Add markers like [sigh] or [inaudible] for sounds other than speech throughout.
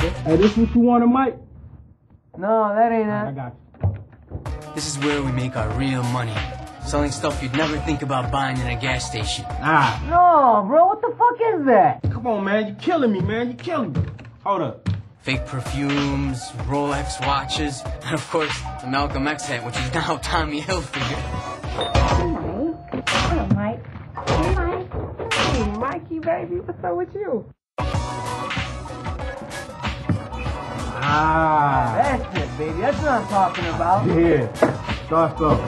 Hey, this is what you wanted, Mike? No, that ain't I it. got you. This is where we make our real money. Selling stuff you'd never think about buying in a gas station. Ah, No, bro, what the fuck is that? come on, man. you're killing me, man. You're killing me. Hold up. Fake perfumes, Rolex watches, and of course, the Malcolm X hat, which is now [laughs] Tommy Hilfiger. Hello, Mike. Hey, Mike. Hey, Mikey, baby. What's up with you? Ah, That's it, baby. That's what I'm talking about. yeah. Start up.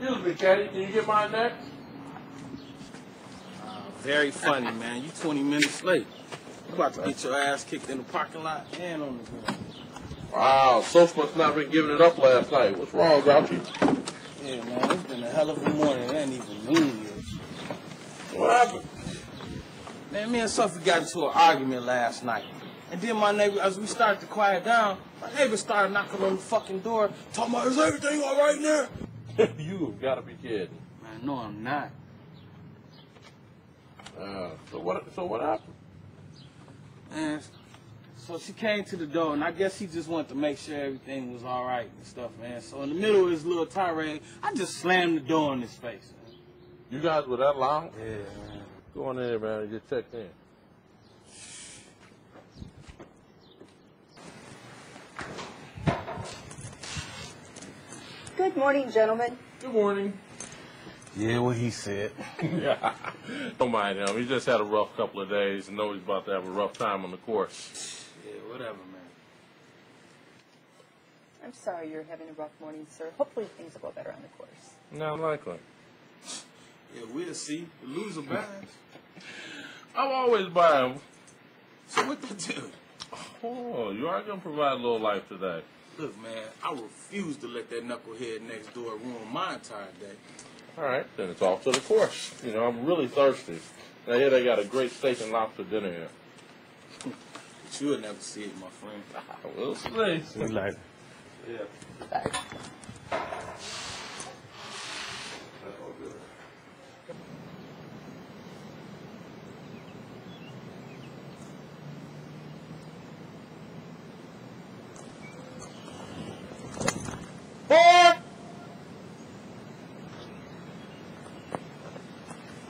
Excuse me, Caddy. Can you get mine next? Very funny, man. You 20 minutes late. You about to get your ass kicked in the parking lot and on the ground. Wow, Soph must not been giving it up last night. What's wrong, Grouchy? Yeah, man. It's been a hell of a morning. It ain't even noon yet. What happened? Man, me and Sophie got into an argument last night. And then my neighbor, as we started to quiet down, my neighbor started knocking on the fucking door, talking about, is everything all right in there? [laughs] you gotta be kidding. Man, no, I'm not. Uh, so what? So what happened? And so she came to the door, and I guess she just wanted to make sure everything was all right and stuff, man. So in the middle of this little tirade, I just slammed the door in his face. Man. You guys were that loud? Yeah, man. Go on in there, man, and get checked in. Good morning, gentlemen. Good morning. Yeah, what he said. yeah. [laughs] Don't mind him. He just had a rough couple of days and know he's about to have a rough time on the course. Yeah, whatever, man. I'm sorry you're having a rough morning, sir. Hopefully things will go better on the course. Not likely. Yeah, we'll see. The loser buys. [laughs] I'm always buying. So what the do? Oh, you are gonna provide a little life today. Look, man, I refuse to let that knucklehead next door ruin my entire day. All right, then it's off to the course. You know, I'm really thirsty. I hear they got a great steak and lobster dinner here. [laughs] But you'll never see it, my friend. We'll see. See you later. Yeah.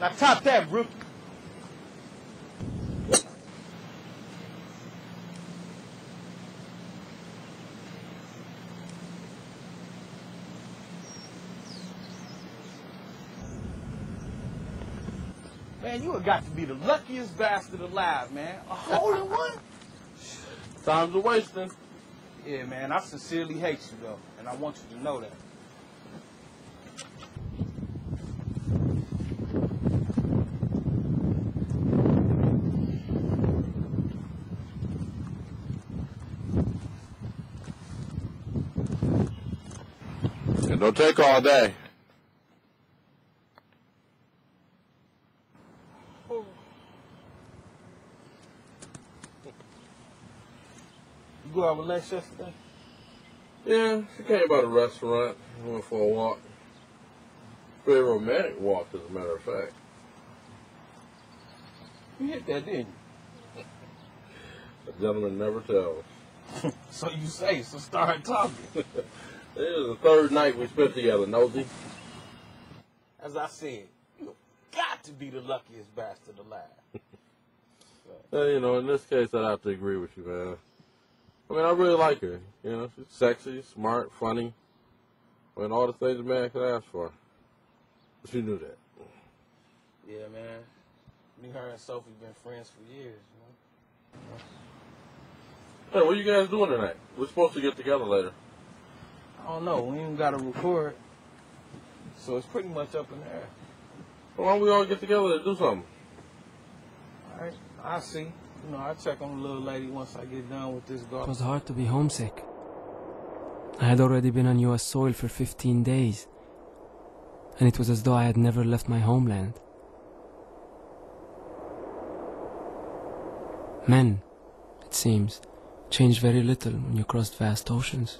Now top that, Brooke. Man, you have got to be the luckiest bastard alive, man. A hole in one? [laughs] Time's a wasting. Yeah, man, I sincerely hate you, though, and I want you to know that. It don't take all day. Go out with yesterday? Yeah, she came by the restaurant. Went for a walk. Very romantic walk, as a matter of fact. You hit that, didn't you? A gentleman never tells. [laughs] So you say, so start talking. [laughs] This is the third night we spent together, Nosy. As I said, you got to be the luckiest bastard alive. [laughs] Uh, you know, in this case, I'd have to agree with you, man. I mean, I really like her. You know, she's sexy, smart, funny. I mean, all the things a man could ask for. But you knew that. Yeah, man. Me, her, and Sophie been friends for years, you know? Hey, what are you guys doing tonight? We're supposed to get together later. I don't know. We even got to record. So it's pretty much up in the air. Why don't we all get together to do something? All right. I see. You know, I'll check on the little lady once I get done with this It was hard to be homesick. I had already been on US soil for 15 days, and it was as though I had never left my homeland. Men, it seems, change very little when you cross vast oceans.